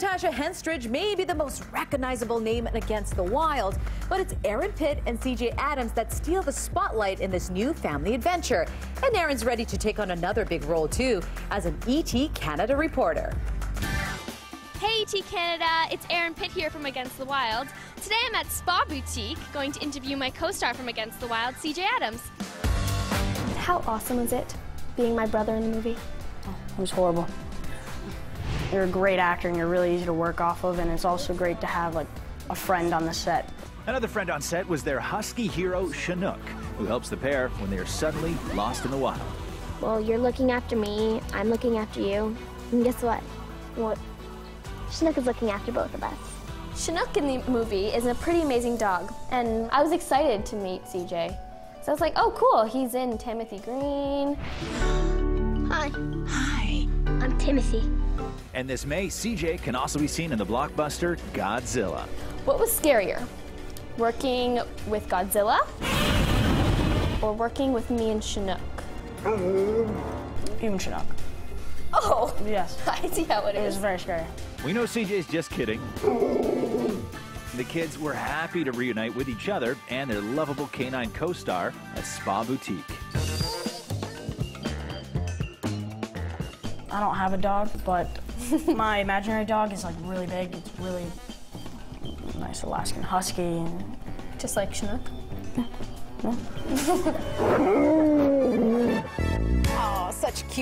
Natasha Henstridge may be the most recognizable name in Against the Wild, but it's Erin Pitt and CJ Adams that steal the spotlight in this new family adventure. And Erin's ready to take on another big role, too, as an ET Canada reporter. Hey ET Canada, it's Erin Pitt here from Against the Wild. Today I'm at Spa Boutique, going to interview my co-star from Against the Wild, CJ Adams. How awesome is it being my brother in the movie? Oh, It was horrible. You're a great actor and you're really easy to work off of, and it's also great to have like a friend on the set. Another friend on set was their husky hero, Chinook, who helps the pair when they are suddenly lost in the wild. Well, you're looking after me, I'm looking after you, and guess what? What? Chinook is looking after both of us. Chinook in the movie is a pretty amazing dog, and I was excited to meet CJ. So I was like, oh, cool, he's in Timothy Green. Hi. Hi. I'm Timothy. And this May, CJ can also be seen in the blockbuster Godzilla. What was scarier, working with Godzilla or working with me and Chinook? Even Chinook. Oh, Yes. I see how it It was very scary. We know CJ's just kidding. The kids were happy to reunite with each other and their lovable canine co-star at Spa Boutique. I don't have a dog, but my imaginary dog is like really big. It's really nice Alaskan Husky. And Just like Chinook. Oh, such cute.